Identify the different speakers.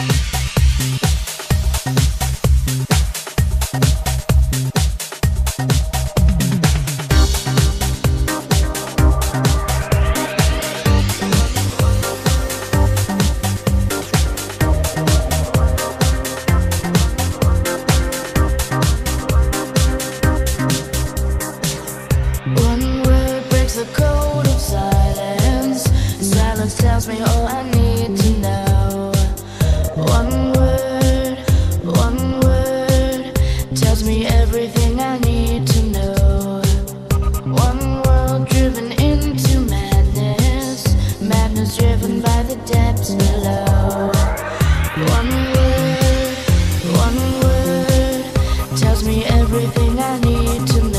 Speaker 1: One tells me everything I need to know. One world driven into madness, madness driven by the depths below. One word, one word tells me everything I need to know.